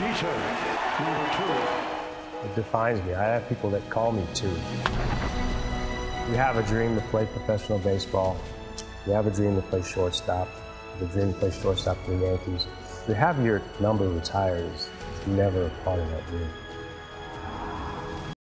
Jeter, number two. It defines me. I have people that call me two. You have a dream to play professional baseball. You have a dream to play shortstop. The dream to play shortstop for the Yankees. To have your number retired is never a part of that dream.